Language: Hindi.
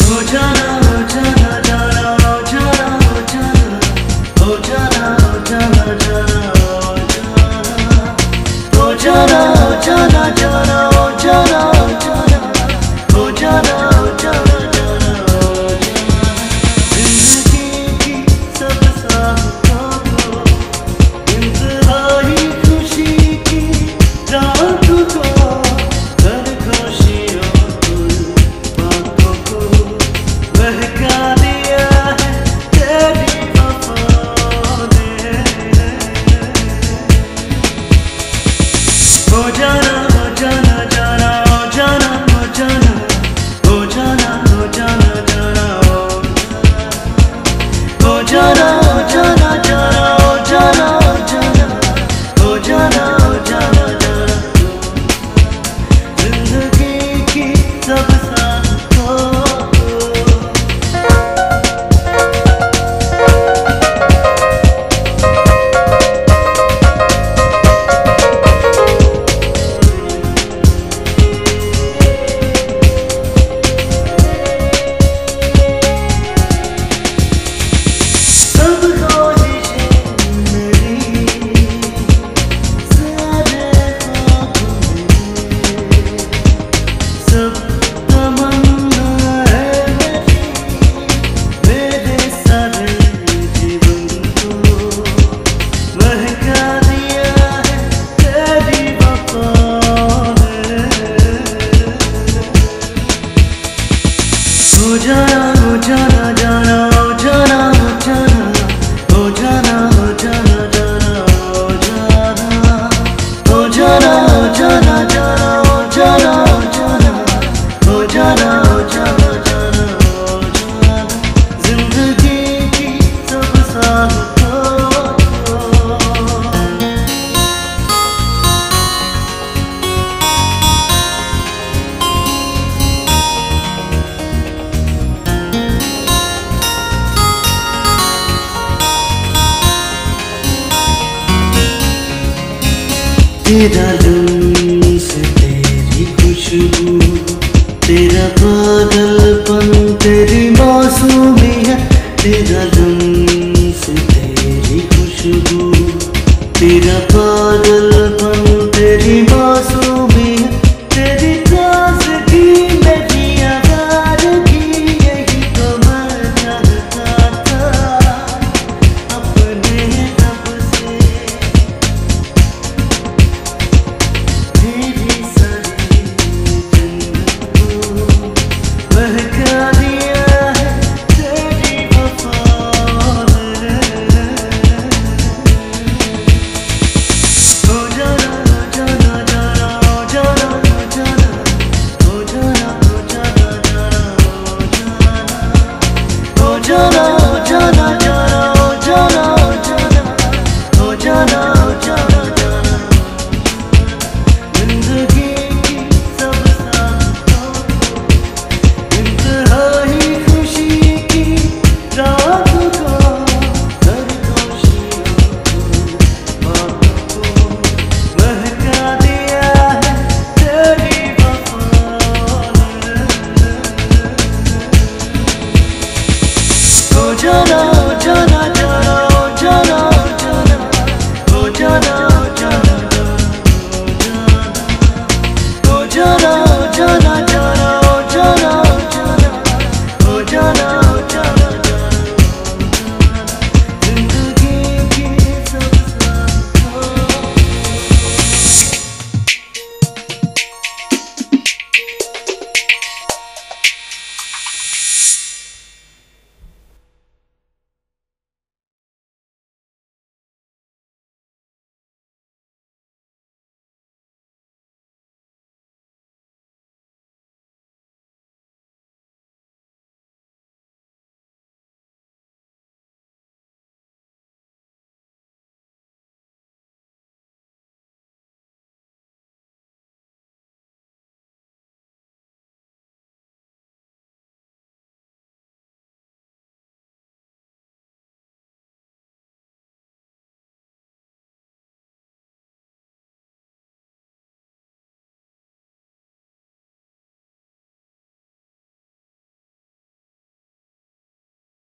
हो जाना हो जाना जाना। हो जाना। तेरा से तेरी खुशबू तेरा पागलपन तेरी